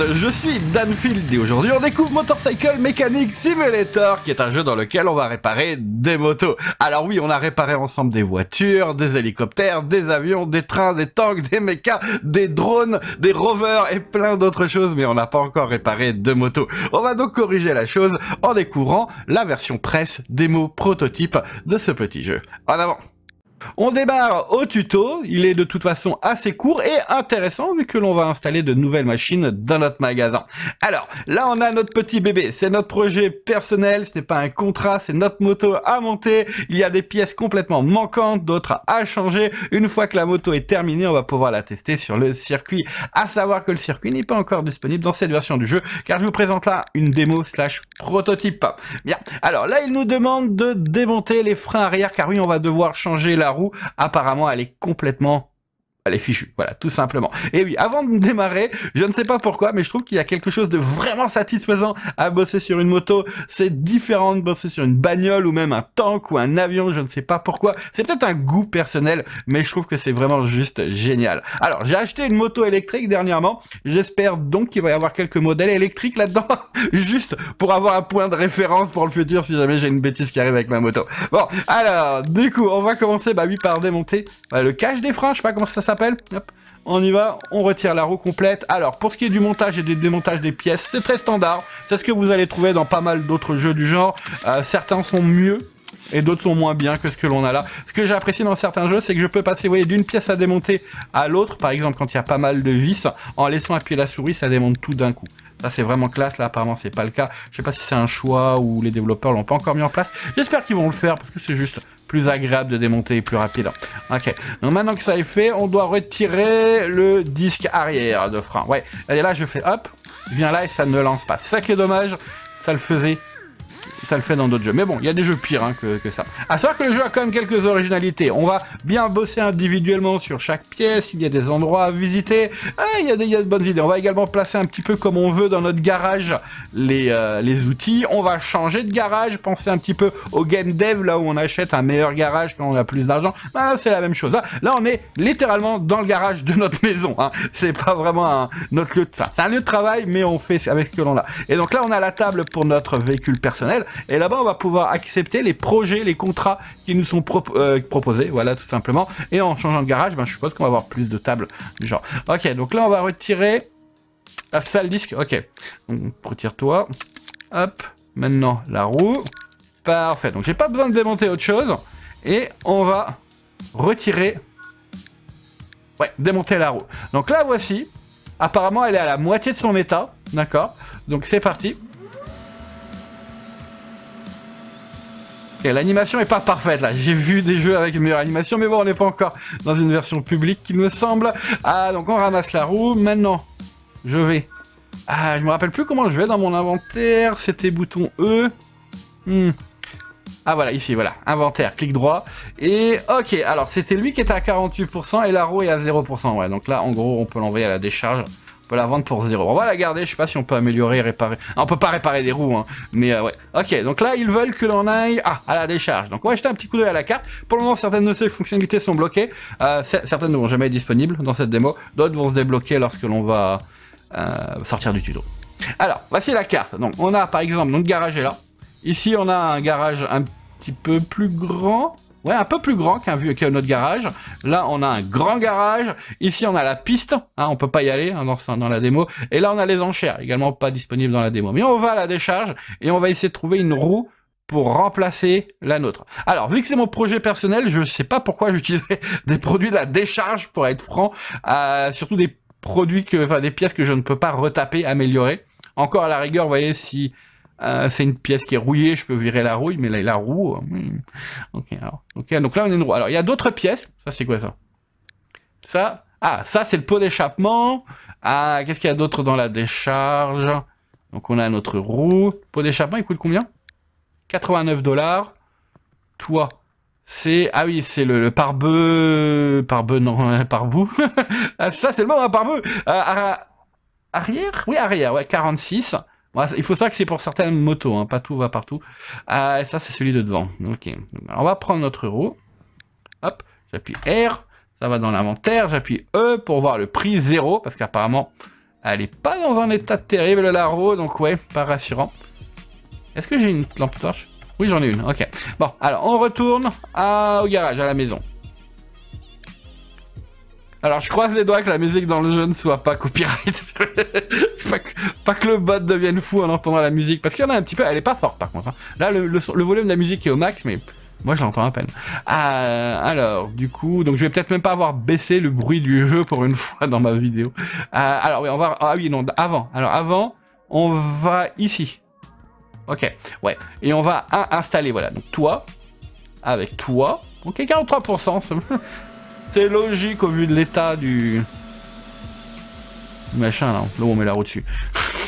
Je suis Danfield et aujourd'hui on découvre Motorcycle Mechanic Simulator qui est un jeu dans lequel on va réparer des motos. Alors oui, on a réparé ensemble des voitures, des hélicoptères, des avions, des trains, des tanks, des mechas, des drones, des rovers et plein d'autres choses mais on n'a pas encore réparé de motos. On va donc corriger la chose en découvrant la version presse démo prototype de ce petit jeu. En avant on démarre au tuto, il est de toute façon assez court et intéressant vu que l'on va installer de nouvelles machines dans notre magasin. Alors, là on a notre petit bébé, c'est notre projet personnel, ce n'est pas un contrat, c'est notre moto à monter, il y a des pièces complètement manquantes, d'autres à changer. Une fois que la moto est terminée, on va pouvoir la tester sur le circuit. À savoir que le circuit n'est pas encore disponible dans cette version du jeu, car je vous présente là une démo slash prototype. Bien, alors là il nous demande de démonter les freins arrière, car oui on va devoir changer la apparemment, elle est complètement elle est voilà, tout simplement. Et oui, avant de démarrer, je ne sais pas pourquoi, mais je trouve qu'il y a quelque chose de vraiment satisfaisant à bosser sur une moto. C'est différent de bosser sur une bagnole ou même un tank ou un avion, je ne sais pas pourquoi. C'est peut-être un goût personnel, mais je trouve que c'est vraiment juste génial. Alors, j'ai acheté une moto électrique dernièrement. J'espère donc qu'il va y avoir quelques modèles électriques là-dedans, juste pour avoir un point de référence pour le futur si jamais j'ai une bêtise qui arrive avec ma moto. Bon, alors, du coup, on va commencer, bah oui, par démonter bah, le cache des freins, je sais pas comment ça s'appelle on y va, on retire la roue complète. Alors, pour ce qui est du montage et des démontages des pièces, c'est très standard. C'est ce que vous allez trouver dans pas mal d'autres jeux du genre. Euh, certains sont mieux, et d'autres sont moins bien que ce que l'on a là. Ce que j'apprécie dans certains jeux, c'est que je peux passer, d'une pièce à démonter à l'autre. Par exemple, quand il y a pas mal de vis, en laissant appuyer la souris, ça démonte tout d'un coup. Ça, c'est vraiment classe. Là, apparemment, c'est pas le cas. Je sais pas si c'est un choix ou les développeurs l'ont pas encore mis en place. J'espère qu'ils vont le faire parce que c'est juste plus agréable de démonter et plus rapide. Ok. Donc maintenant que ça est fait, on doit retirer le disque arrière de frein. Ouais. Et là, je fais hop, viens là et ça ne lance pas. C'est ça qui est dommage. Ça le faisait ça le fait dans d'autres jeux. Mais bon, il y a des jeux pires hein, que, que, ça. À savoir que le jeu a quand même quelques originalités. On va bien bosser individuellement sur chaque pièce, il y a des endroits à visiter, ah, il, y a des, il y a de bonnes idées. On va également placer un petit peu comme on veut dans notre garage les, euh, les outils. On va changer de garage, penser un petit peu au game dev, là où on achète un meilleur garage quand on a plus d'argent. Bah, c'est la même chose. Là, là, on est littéralement dans le garage de notre maison. Hein. C'est pas vraiment un, notre lieu de ça. C'est un lieu de travail, mais on fait avec ce que l'on a. Et donc là, on a la table pour notre véhicule personnel. Et là-bas, on va pouvoir accepter les projets, les contrats qui nous sont euh, proposés, voilà, tout simplement. Et en changeant de garage, ben, je suppose qu'on va avoir plus de tables du genre. Ok, donc là, on va retirer la salle disque. Ok, donc retire-toi. Hop, maintenant la roue. Parfait, donc j'ai pas besoin de démonter autre chose. Et on va retirer... Ouais, démonter la roue. Donc là, voici. Apparemment, elle est à la moitié de son état. D'accord Donc c'est parti. L'animation est pas parfaite là. J'ai vu des jeux avec une meilleure animation, mais bon, on n'est pas encore dans une version publique, qu'il me semble. Ah, donc on ramasse la roue. Maintenant, je vais. Ah, je me rappelle plus comment je vais dans mon inventaire. C'était bouton E. Hmm. Ah voilà, ici, voilà, inventaire, clic droit. Et ok, alors c'était lui qui était à 48% et la roue est à 0%. Ouais, donc là, en gros, on peut l'envoyer à la décharge. On peut la vendre pour 0. On va la garder, je sais pas si on peut améliorer, réparer. Ah, on peut pas réparer des roues, hein. Mais euh, ouais. Ok, donc là, ils veulent que l'on aille ah, à la décharge. Donc on va jeter un petit coup d'œil à la carte. Pour le moment, certaines de ces fonctionnalités sont bloquées. Euh, certaines ne vont jamais être disponibles dans cette démo. D'autres vont se débloquer lorsque l'on va euh, sortir du tuto. Alors, voici la carte. Donc on a par exemple, notre garage est là. Ici, on a un garage un petit peu plus grand. Ouais, un peu plus grand qu'un vu qu'un autre garage. Là, on a un grand garage. Ici, on a la piste. Hein, on peut pas y aller hein, dans, dans la démo. Et là, on a les enchères, également pas disponibles dans la démo. Mais on va à la décharge et on va essayer de trouver une roue pour remplacer la nôtre. Alors, vu que c'est mon projet personnel, je sais pas pourquoi j'utiliserai des produits de la décharge, pour être franc. Euh, surtout des produits que, enfin, des pièces que je ne peux pas retaper, améliorer. Encore à la rigueur, vous voyez, si euh, c'est une pièce qui est rouillée, je peux virer la rouille, mais là, la roue... Euh, ok, alors, ok, donc là, on a une roue. Alors, il y a d'autres pièces. Ça, c'est quoi, ça? Ça... Ah, ça, c'est le pot d'échappement. Ah, qu'est-ce qu'il y a d'autre dans la décharge? Donc, on a notre roue. Pot d'échappement, il coûte combien? 89 dollars. Toi, c'est... Ah oui, c'est le, pare-bœuf... Pare-bœuf, non, pare-bout. Ah, ça, c'est le mot, hein, pare-bœuf. Euh, arrière? Oui, arrière, ouais, 46 il faut savoir que c'est pour certaines motos, hein, pas tout va partout. Ah, ça, c'est celui de devant. Ok. on va prendre notre roue. Hop, j'appuie R, ça va dans l'inventaire. J'appuie E pour voir le prix 0, parce qu'apparemment, Elle est pas dans un état terrible, la roue, donc ouais, pas rassurant. Est-ce que j'ai une lampe torche? Oui, j'en ai une, ok. Bon, alors, on retourne au garage, à la maison. Alors, je croise les doigts que la musique dans le jeu ne soit pas copyright. pas, que, le bot devienne fou en entendant la musique. Parce qu'il y en a un petit peu, elle est pas forte par contre. Hein. Là, le, volume de la musique est au max, mais moi je l'entends à peine. Euh, alors, du coup, donc je vais peut-être même pas avoir baissé le bruit du jeu pour une fois dans ma vidéo. Euh, alors, oui, on va. Ah oui, non, avant. Alors, avant, on va ici. Ok, ouais. Et on va installer, voilà. Donc, toi, avec toi. Ok, 43%. C'est logique au vu de l'état du... machin là, là où on met la roue dessus.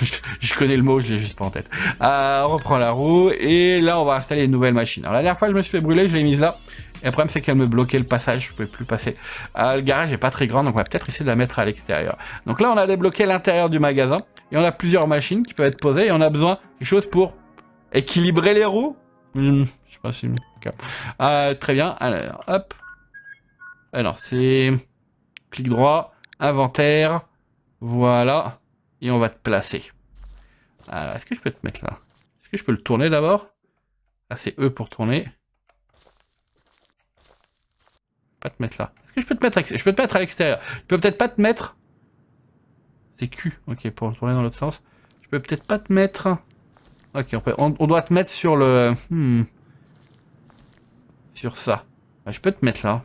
je connais le mot, je l'ai juste pas en tête. Euh, on reprend la roue et là on va installer une nouvelle machine. Alors la dernière fois je me suis fait brûler, je l'ai mise là. Et le problème c'est qu'elle me bloquait le passage, je pouvais plus passer. Euh, le garage est pas très grand donc on va peut-être essayer de la mettre à l'extérieur. Donc là on a débloqué l'intérieur du magasin et on a plusieurs machines qui peuvent être posées et on a besoin de quelque chose pour équilibrer les roues. Hmm, je sais pas si... Euh, très bien, alors hop, alors, c'est... Clic droit, inventaire, voilà, et on va te placer. Alors, est-ce que je peux te mettre là? Est-ce que je peux le tourner d'abord? Ah, c'est E pour tourner. Pas te mettre là. Est-ce que je peux te mettre, je peux te mettre à l'extérieur Je peux peut-être pas te mettre... C'est Q, ok, pour le tourner dans l'autre sens. Je peux peut-être pas te mettre... Ok, on, on, doit te mettre sur le... Hmm. Sur ça. Je peux te mettre là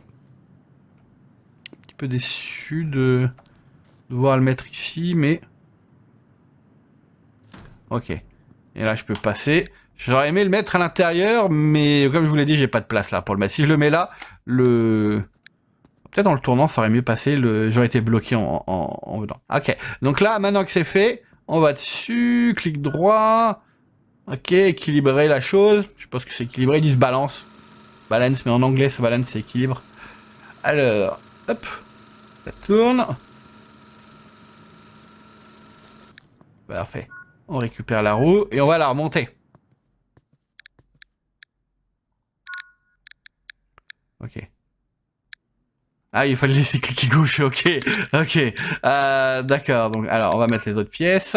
peu déçu de devoir le mettre ici, mais... Ok. Et là, je peux passer. J'aurais aimé le mettre à l'intérieur, mais comme je vous l'ai dit, j'ai pas de place là pour le mettre. Si je le mets là, le... Peut-être en le tournant, ça aurait mieux passé. Le... J'aurais été bloqué en, en, venant. Ok. Donc là, maintenant que c'est fait, on va dessus, clic droit. Ok, équilibrer la chose. Je pense que c'est équilibré. Ils disent balance. Balance, mais en anglais, ce balance, c'est équilibre. Alors, hop. Ça tourne. Parfait. On récupère la roue et on va la remonter. Ok. Ah, il fallait laisser cliquer gauche, ok. Ok. Euh, D'accord, donc alors on va mettre les autres pièces.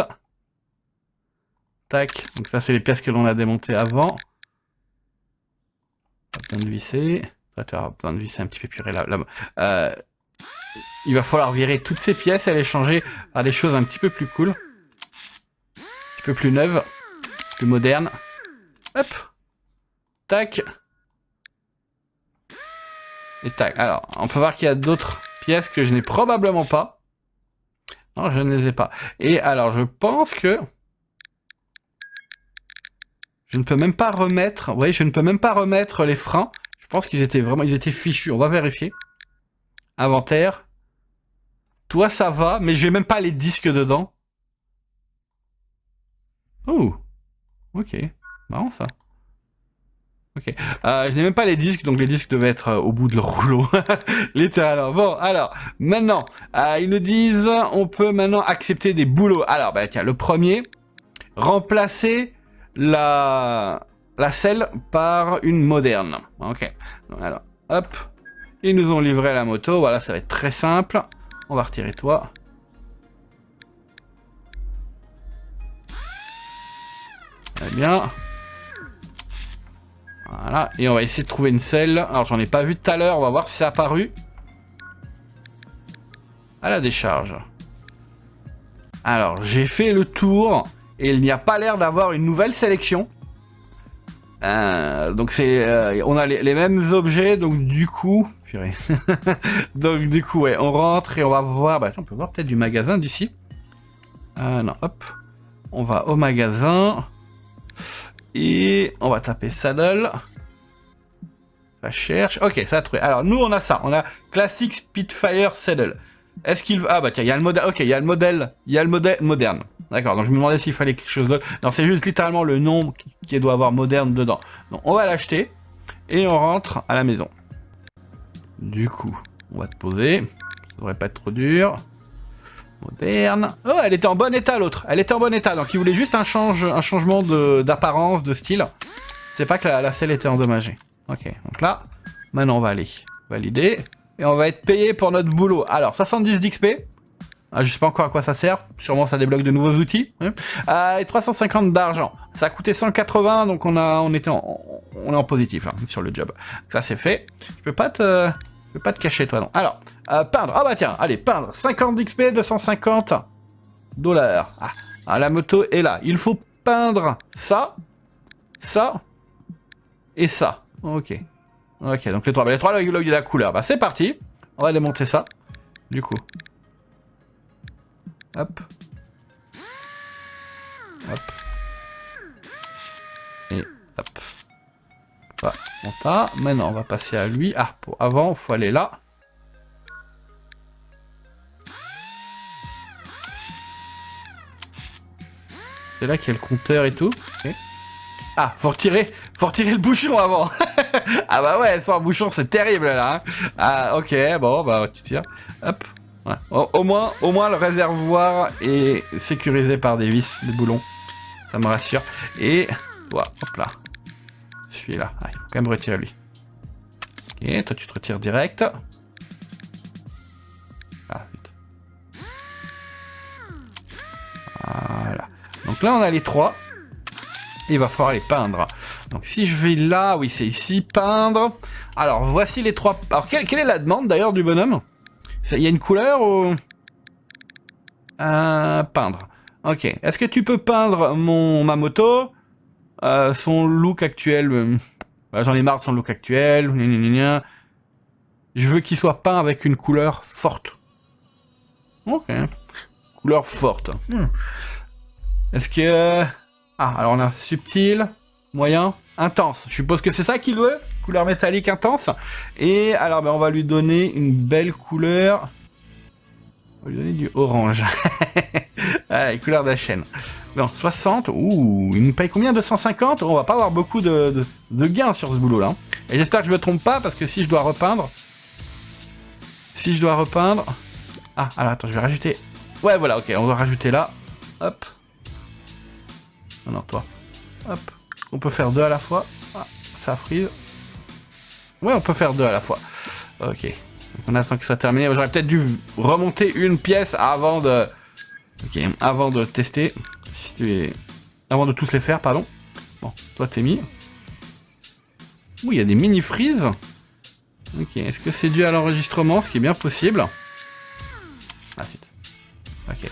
Tac. Donc ça, c'est les pièces que l'on a démontées avant. Pas de visser. Pas besoin de visser un petit peu purée là. Euh, il va falloir virer toutes ces pièces et les changer à des choses un petit peu plus cool. Un petit peu plus neuves. Plus modernes. Hop. Tac. Et tac. Alors, on peut voir qu'il y a d'autres pièces que je n'ai probablement pas. Non, je ne les ai pas. Et alors, je pense que... Je ne peux même pas remettre... Vous voyez, je ne peux même pas remettre les freins. Je pense qu'ils étaient vraiment... Ils étaient fichus. On va vérifier. Inventaire. Toi, ça va, mais j'ai même pas les disques dedans. Oh. Ok. Marrant, ça. Ok. Euh, je n'ai même pas les disques, donc les disques devaient être euh, au bout de le rouleau. Littéralement. Bon, alors, maintenant, euh, ils nous disent, on peut maintenant accepter des boulots. Alors, bah tiens, le premier, remplacer la, la selle par une moderne. Ok. alors, hop. Ils nous ont livré la moto. Voilà, ça va être très simple. On va retirer toi. Très bien. Voilà. Et on va essayer de trouver une selle. Alors, j'en ai pas vu tout à l'heure. On va voir si c'est apparu. À la décharge. Alors, j'ai fait le tour. Et il n'y a pas l'air d'avoir une nouvelle sélection. Euh, donc c'est, euh, on a les, mêmes objets, donc du coup, donc du coup, ouais, on rentre et on va voir. Bah, on peut voir peut-être du magasin d'ici. Euh, non, hop, on va au magasin et on va taper saddle. Ça cherche. Ok, ça a trouvé. Alors nous, on a ça. On a classic Spitfire saddle. Est-ce qu'il ah bah tiens, il y a le modèle. Ok, il y a le modèle. Il y a le modèle moderne. D'accord. Donc je me demandais s'il fallait quelque chose d'autre. Non, c'est juste littéralement le nom qui doit avoir moderne dedans. Donc on va l'acheter et on rentre à la maison. Du coup, on va te poser. Ça devrait pas être trop dur. Moderne. Oh, elle était en bon état l'autre. Elle était en bon état. Donc il voulait juste un, change, un changement d'apparence, de, style. C'est pas que la, la selle était endommagée. Ok, donc là, maintenant on va aller valider. Et on va être payé pour notre boulot. Alors, 70 d'XP. Ah, je sais pas encore à quoi ça sert. Sûrement ça débloque de nouveaux outils. Euh, et 350 d'argent. Ça a coûté 180, donc on a, on était en, on est en positif là, sur le job. Ça c'est fait. Je peux pas te, je peux pas te cacher toi non. Alors, euh, peindre. Ah bah tiens, allez peindre. 50 d'XP, 250 dollars. Ah, ah, la moto est là. Il faut peindre ça, ça et ça. Ok. Ok, donc les trois. Les trois logs de la couleur. Bah c'est parti. On va démonter ça. Du coup. Hop. Hop. Et hop. Voilà, on t'a. Maintenant, on va passer à lui. Ah, pour avant, faut aller là. C'est là qu'il y a le compteur et tout. Ah, faut retirer, faut retirer le bouchon avant. ah bah ouais, sans bouchon, c'est terrible là. Hein. Ah ok, bon bah tu tires. Hop, au, moins, au moins, le réservoir est sécurisé par des vis, des boulons. Ça me rassure. Et, voilà, hop là. Celui-là. Ah, il faut quand même retirer lui. Ok, toi tu te retires direct. Ah, vite. Voilà. Donc là, on a les trois. Il va falloir les peindre. Donc si je vais là, oui, c'est ici, peindre. Alors, voici les trois... Alors, quelle est la demande d'ailleurs du bonhomme? Il y a une couleur ou... Euh, peindre. Ok. Est-ce que tu peux peindre mon ma moto? Euh, Son look actuel. Euh, bah, j'en ai marre de son look actuel. Je veux qu'il soit peint avec une couleur forte. Ok. Couleur forte. Hmm. Est-ce que... Ah, alors on a subtil, moyen, intense. Je suppose que c'est ça qu'il veut couleur métallique intense. Et alors, ben, on va lui donner une belle couleur. On va lui donner du orange. couleur de la chaîne. Bon, 60. Ouh, il nous paye combien? 250 On va pas avoir beaucoup de, gains sur ce boulot-là. Et j'espère que je me trompe pas, parce que si je dois repeindre... Si je dois repeindre... Ah, alors attends, je vais rajouter... Ouais, voilà, ok, on va rajouter là. Hop. Non, toi. Hop. On peut faire deux à la fois. Ah, ça frise. Ouais, on peut faire deux à la fois. Ok. On attend que ça termine. J'aurais peut-être dû remonter une pièce avant de... Ok, avant de tester. Avant de tous les faire, pardon. Bon, toi t'es mis. Ouh, il y a des mini-frises. Ok, est-ce que c'est dû à l'enregistrement, ce qui est bien possible? Ah, vite. Ok.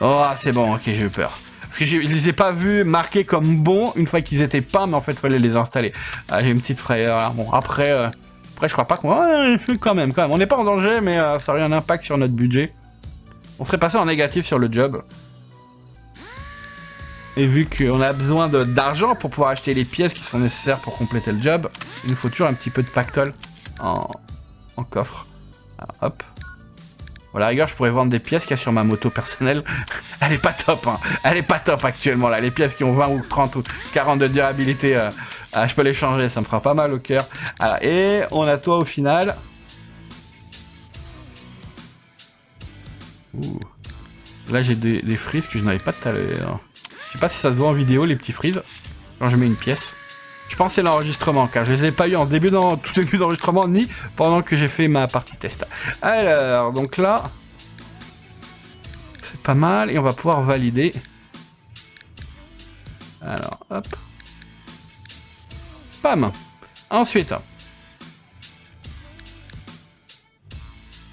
Oh, c'est bon, ok, j'ai eu peur. Parce que je les ai pas vus marqués comme bons une fois qu'ils étaient peints, mais en fait, il fallait les installer. Ah, j'ai une petite frayeur. Bon, après, euh, après, je crois pas qu'on... quand même, quand même. On n'est pas en danger, mais euh, ça aurait un impact sur notre budget. On serait passé en négatif sur le job. Et vu qu'on a besoin d'argent pour pouvoir acheter les pièces qui sont nécessaires pour compléter le job, il nous faut toujours un petit peu de pactole en, coffre. Alors, hop. Voilà, rigueur, je pourrais vendre des pièces qu'il y a sur ma moto personnelle. Elle est pas top, hein. Elle est pas top actuellement, là. Les pièces qui ont 20 ou 30 ou 40 de durabilité, euh, ah, je peux les changer, ça me fera pas mal au cœur. et on a toi au final. Là, j'ai des, des, frises que je n'avais pas tout à l'heure. Je sais pas si ça se voit en vidéo, les petits frises. Quand je mets une pièce. Je pense c'est l'enregistrement, car je les ai pas eu en début dans tout début d'enregistrement, ni pendant que j'ai fait ma partie test. Alors, donc là, c'est pas mal, et on va pouvoir valider. Alors, hop. Pam Ensuite,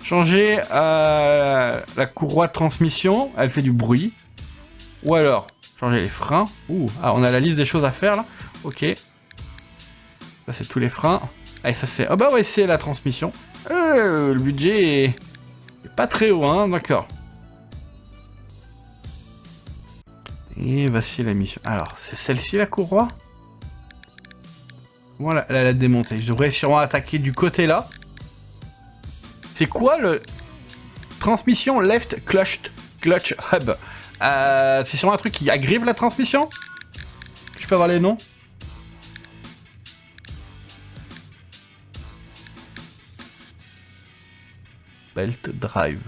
changer euh, la courroie de transmission, elle fait du bruit. Ou alors, changer les freins. Ouh, ah, on a la liste des choses à faire là. Ok, ça, c'est tous les freins. Et ça, c'est... Oh bah ouais, c'est la transmission. Euh, le budget est... pas très haut, hein, d'accord. Et voici la mission. Alors, c'est celle-ci, la courroie Voilà, elle a démonté. Je devrais sûrement attaquer du côté là. C'est quoi le... Transmission left clutch, clutch hub? Euh, C'est sûrement un truc qui agrive la transmission? Je peux avoir les noms? Belt Drive.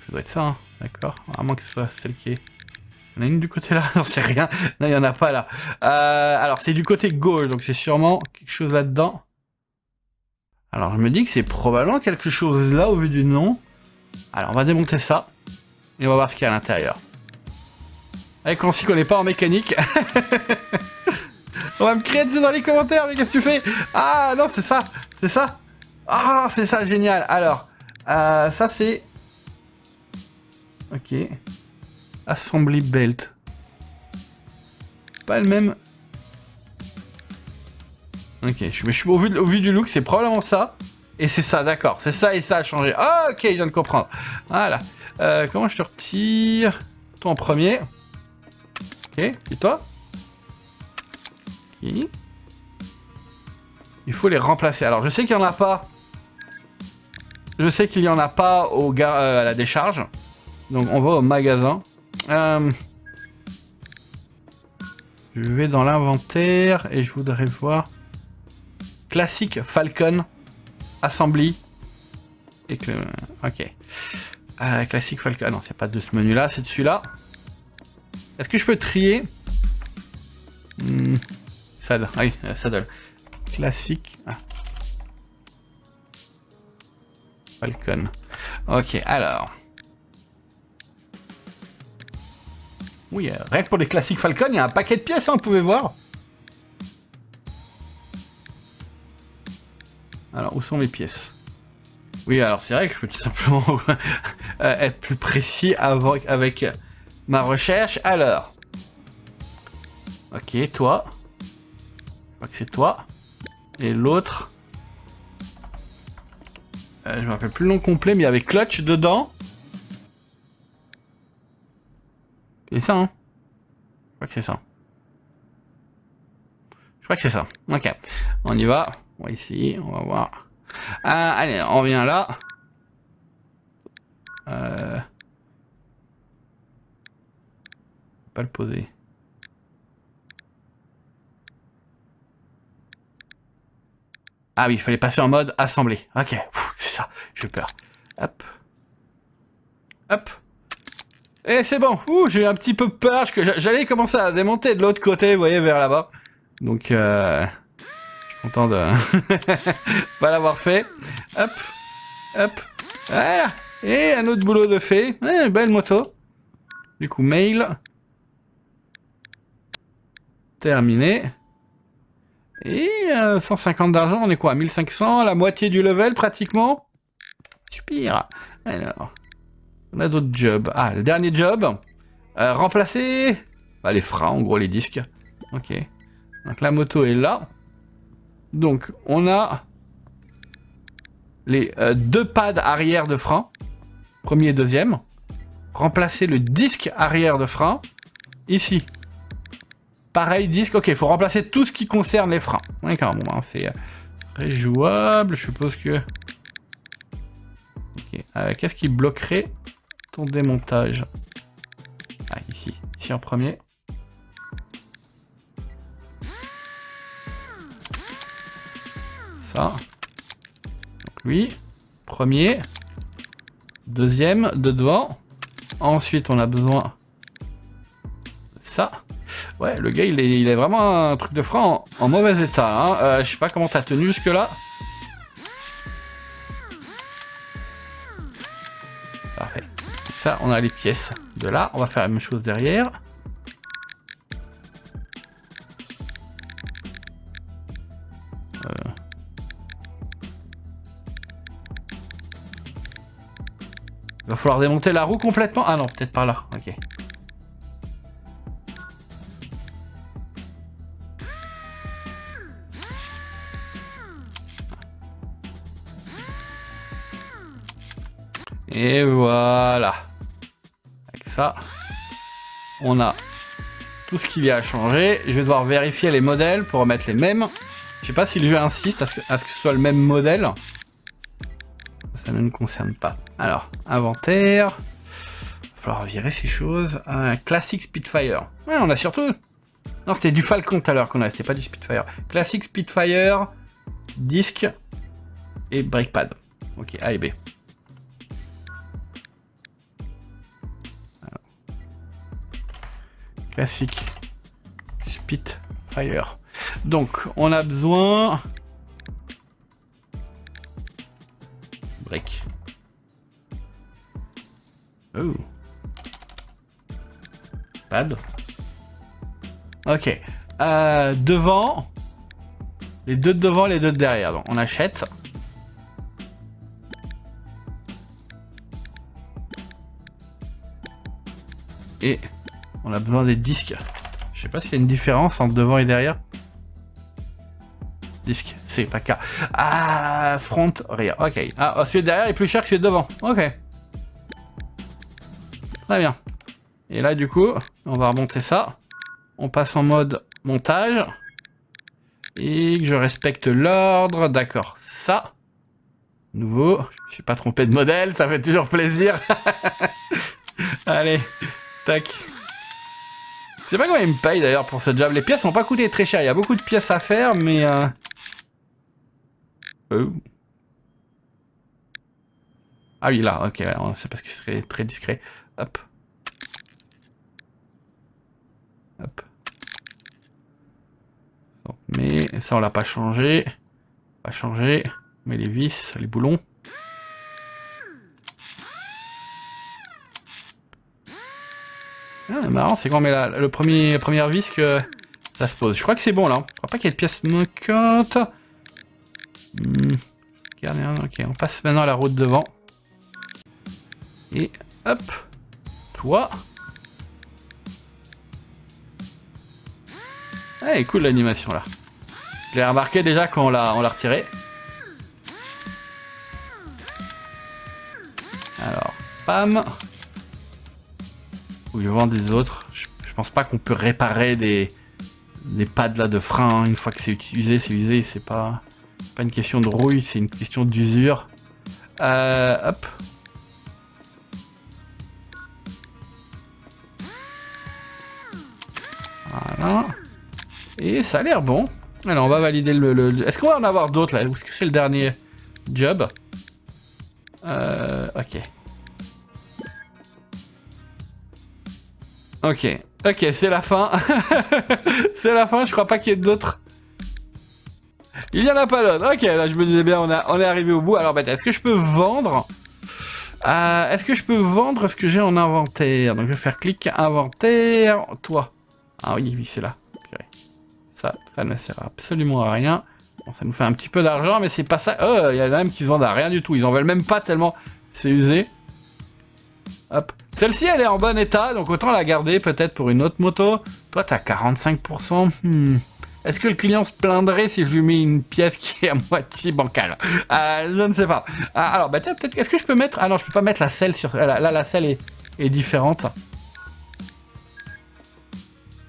Ça doit être ça, hein d'accord À moins que ce soit celle qui est... Il y a une du côté là, j'en sais rien. Non, il n'y en a pas là. Euh, alors, c'est du côté gauche, donc c'est sûrement quelque chose là-dedans. Alors, je me dis que c'est probablement quelque chose là au vu du nom. Alors, on va démonter ça. Et on va voir ce qu'il y a à l'intérieur. Avec on s'y connaît pas en mécanique. on va me crier dessus dans les commentaires, mais qu'est-ce que tu fais? Ah non, c'est ça, c'est ça? Ah, c'est ça, génial. Alors, euh, ça c'est... Ok. Assembly belt. Pas le même... Ok, je, mais je suis au vu, du look, c'est probablement ça. Et c'est ça, d'accord. C'est ça et ça a changé. Ah, ok, je viens de comprendre. Voilà. Euh, comment je te retire Toi en premier? Ok, et toi? Ok. Il faut les remplacer. Alors, je sais qu'il n'y en a pas. Je sais qu'il n'y en a pas au euh, à la décharge. Donc, on va au magasin. Euh, je vais dans l'inventaire et je voudrais voir... Classique Falcon. Assembly. Que... Ok. Euh, classique Falcon. Non, c'est pas de ce menu-là, c'est de celui-là. Est-ce que je peux trier? Hmm. Saddle. Oui, euh, saddle. Classique. Ah. Falcon. Ok, alors. Oui, euh, rien que pour les classiques Falcon, il y a un paquet de pièces, hein, vous pouvez voir. Alors, où sont mes pièces? Oui, alors c'est vrai que je peux tout simplement euh, être plus précis avec, avec ma recherche. Alors. Ok, toi. Je crois que c'est toi. Et l'autre. Euh, je me rappelle plus le nom complet, mais il y avait Clutch dedans. C'est ça, hein Je crois que c'est ça. Je crois que c'est ça. Ok. On y va. On va ici, on va voir. Ah, allez, on vient là. Euh... Pas le poser. Ah oui, il fallait passer en mode assemblée. Ok, c'est ça, j'ai peur. Hop. Hop. Et c'est bon. Ouh, j'ai un petit peu peur. J'allais commencer à démonter de l'autre côté, vous voyez, vers là-bas. Donc, euh content de pas l'avoir fait. Hop, hop, voilà. Et un autre boulot de fait. Eh, belle moto. Du coup, mail. Terminé. Et 150 euh, d'argent, on est quoi 1500, la moitié du level pratiquement? Super. Alors, on a d'autres jobs. Ah, le dernier job. Euh, remplacer bah, les freins, en gros les disques. Ok. Donc la moto est là. Donc, on a les euh, deux pads arrière de frein, premier et deuxième. Remplacer le disque arrière de frein, ici. Pareil, disque, ok, il faut remplacer tout ce qui concerne les freins. D'accord, bon, ben, c'est très jouable, je suppose que... Ok, euh, qu'est-ce qui bloquerait ton démontage? Ah, ici, ici en premier. Donc lui, premier. Deuxième, de devant. Ensuite, on a besoin Ouais, le gars, il est, vraiment un truc de frein en, mauvais état. Hein. Euh, je sais pas comment t'as tenu jusque-là. Parfait. Ça, on a les pièces de là. On va faire la même chose derrière. Il va falloir démonter la roue complètement. Ah non, peut-être par là. Ok. Et voilà. Avec ça, on a tout ce qu'il y a à changer. Je vais devoir vérifier les modèles pour remettre les mêmes. Je sais pas si le jeu insiste à ce que ce soit le même modèle ça ne nous concerne pas. Alors, inventaire. Il va falloir virer ces choses. Un classique Spitfire. Ouais, on a surtout... Non, c'était du Falcon tout à l'heure qu'on a, c'était pas du Spitfire. Classique Spitfire, disque et breakpad. Ok, A et B. Classique Spitfire. Donc, on a besoin Oh. Pad. Ok. Euh, devant. Les deux de devant, les deux de derrière. Donc on achète. Et on a besoin des disques. Je sais pas s'il y a une différence entre devant et derrière. Disque, c'est pas cas. Ah, front, rien. Ok. Ah, celui derrière est plus cher que celui devant. Ok. Très bien. Et là, du coup, on va remonter ça. On passe en mode montage. Et que je respecte l'ordre. D'accord. Ça. Nouveau. Je suis pas trompé de modèle, ça fait toujours plaisir. Allez. Tac. Je sais pas combien il me paye d'ailleurs pour ce job. Les pièces n'ont pas coûté très cher. Il y a beaucoup de pièces à faire, mais... Euh... Oh. Ah oui, là, ok. C'est parce qu'il serait très discret. Hop. Hop. Mais ça, on l'a pas changé. Pas changé. Mais les vis, les boulons. Ah, marrant, c'est quand on met le premier, première vis que ça se pose. Je crois que c'est bon là. Je crois pas qu'il y ait de pièces manquantes. Hmm. Ok, on passe maintenant à la route devant. Et hop. Toi. Ah, cool l'animation là. Je l'ai remarqué déjà quand on l'a retiré. Alors, pam. Ou je vends des autres. Je, pense pas qu'on peut réparer des, des pads là de frein. Hein. Une fois que c'est utilisé, c'est usé. C'est pas, pas une question de rouille, c'est une question d'usure. Euh, hop. Voilà. Et ça a l'air bon. Alors, on va valider le... Est-ce qu'on va en avoir d'autres, là? Ou est-ce que c'est le dernier job? Euh, Ok. Ok. Ok, c'est la fin. c'est la fin, je crois pas qu'il y ait d'autres. Il y en a pas d'autres. Ok, là je me disais bien, on, a, on est arrivé au bout. Alors, bah, est-ce que je peux vendre euh, Est-ce que je peux vendre ce que j'ai en inventaire? Donc je vais faire clic inventaire, toi. Ah oui, oui, c'est là. Ça, ça ne sert absolument à rien. Bon, ça nous fait un petit peu d'argent, mais c'est pas ça. Oh, il y en a même qui se vendent à rien du tout. Ils en veulent même pas tellement c'est usé. Hop. Celle-ci, elle est en bon état, donc autant la garder peut-être pour une autre moto. Toi, t'as 45%. Hmm. Est-ce que le client se plaindrait si je lui mets une pièce qui est à moitié bancale? Euh, Je ne sais pas. Ah, alors, bah tiens, peut-être... Est-ce que je peux mettre... Ah non, je peux pas mettre la selle sur... Là, la selle est, est différente.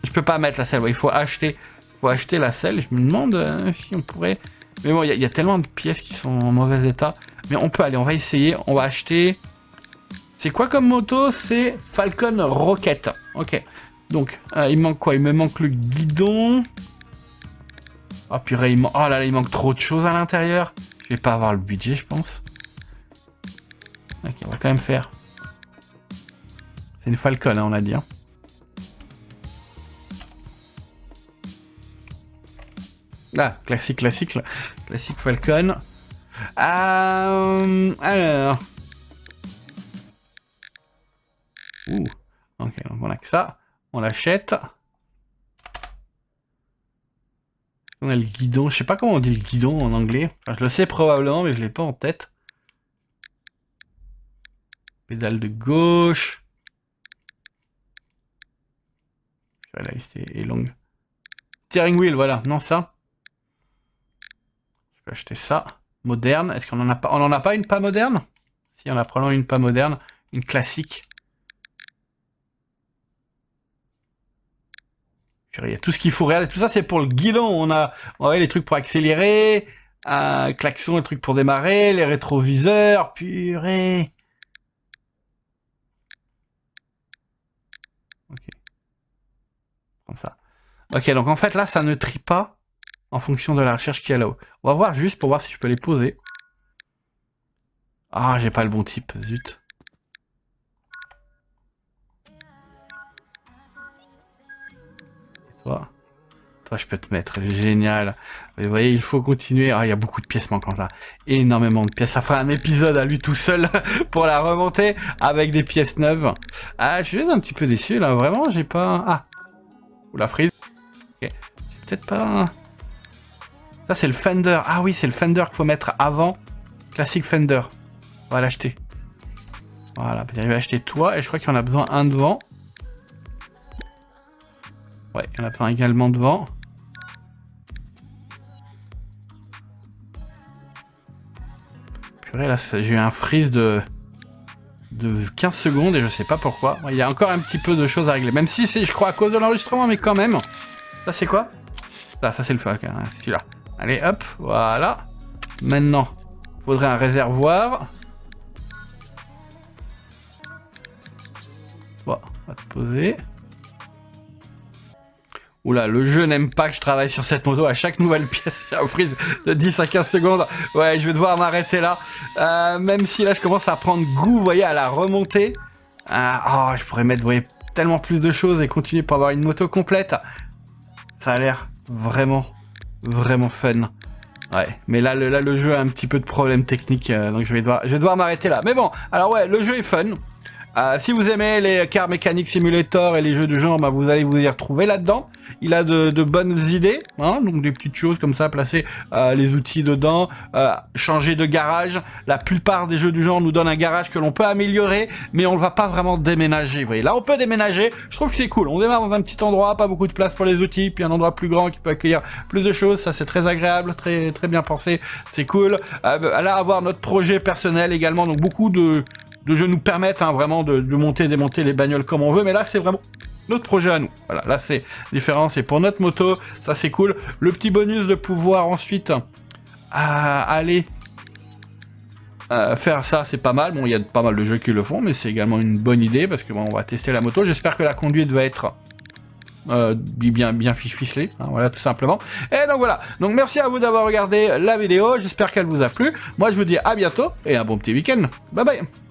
Je peux pas mettre la selle. il faut acheter... faut acheter la selle. Je me demande euh, si on pourrait... Mais bon, il y, y, a tellement de pièces qui sont en mauvais état. Mais on peut aller, on va essayer. On va acheter... C'est quoi comme moto? C'est Falcon Rocket. Ok. Donc, euh, il manque quoi? Il me manque le guidon. Oh purée, il, oh là, là, il manque trop de choses à l'intérieur. Je vais pas avoir le budget, je pense. Ok, on va quand même faire. C'est une Falcon, hein, on a dit. Hein. Ah, classique, classique, classique Falcon. Euh, alors... Ouh. Ok, donc on a que ça. On l'achète. On a le guidon. Je sais pas comment on dit le guidon en anglais. je le sais probablement, mais je l'ai pas en tête. Pédale de gauche. Voilà, est longue. Steering wheel, voilà. Non, ça. Je peux acheter ça. Moderne. Est-ce qu'on en a pas On en a pas une pas moderne? Si, on a probablement une pas moderne. Une classique. Tout ce qu'il faut. regarder. tout ça, c'est pour le guidon. On a, les trucs pour accélérer, un klaxon, les trucs pour démarrer, les rétroviseurs. Purée. Ok. Ça. Ok, donc en fait, là, ça ne trie pas en fonction de la recherche qu'il y a là-haut. On va voir juste pour voir si je peux les poser. Ah, j'ai pas le bon type, zut. Toi, je peux te mettre. Génial. vous voyez, il faut continuer. Ah, il y a beaucoup de pièces manquantes là. Énormément de pièces. Ça fera un épisode à lui tout seul pour la remonter avec des pièces neuves. Ah, je suis un petit peu déçu là. Vraiment, j'ai pas... Ah. Ou la frise. Ok. J'ai peut-être pas... Ça, c'est le Fender. Ah oui, c'est le Fender qu'il faut mettre avant. Classic Fender. On va l'acheter. Voilà, il va toi, et je crois qu'il en a besoin un devant. Ouais, il a besoin également devant. Purée, là, j'ai eu un freeze de, de 15 secondes et je sais pas pourquoi. Il y a encore un petit peu de choses à régler. Même si c'est, je crois, à cause de l'enregistrement, mais quand même. Ça, c'est quoi? Ça, c'est le fuck, hein, celui-là. Allez, hop, voilà. Maintenant, faudrait un réservoir. Bon, on va te poser. Oula, le jeu n'aime pas que je travaille sur cette moto. À chaque nouvelle pièce, j'ai prise de 10 à 15 secondes. Ouais, je vais devoir m'arrêter là. Euh, même si là, je commence à prendre goût, vous voyez, à la remontée. oh, je pourrais mettre, vous voyez, tellement plus de choses et continuer pour avoir une moto complète. Ça a l'air vraiment, vraiment fun. Ouais, mais là le, là, le jeu a un petit peu de problèmes techniques, euh, donc je vais je vais devoir m'arrêter là. Mais bon, alors ouais, le jeu est fun. Euh, si vous aimez les Car Mechanic Simulator et les jeux du genre, bah, vous allez vous y retrouver là-dedans. Il a de, bonnes idées, hein, donc des petites choses comme ça, placer euh, les outils dedans, euh, changer de garage. La plupart des jeux du genre nous donnent un garage que l'on peut améliorer, mais on ne va pas vraiment déménager. Vous voyez, là on peut déménager. Je trouve que c'est cool. On démarre dans un petit endroit, pas beaucoup de place pour les outils, puis un endroit plus grand qui peut accueillir plus de choses. Ça c'est très agréable, très très bien pensé. C'est cool. là avoir notre projet personnel également, donc beaucoup de de jeux nous permettent hein, vraiment de, monter et démonter les bagnoles comme on veut, mais là c'est vraiment notre projet à nous. Voilà, là c'est différent, c'est pour notre moto, ça c'est cool. Le petit bonus de pouvoir ensuite aller faire ça, c'est pas mal. Bon, il y a pas mal de jeux qui le font, mais c'est également une bonne idée parce que bon, on va tester la moto. J'espère que la conduite va être euh, bien bien hein, voilà tout simplement. Et donc voilà, donc merci à vous d'avoir regardé la vidéo, j'espère qu'elle vous a plu. Moi je vous dis à bientôt et un bon petit week-end. Bye bye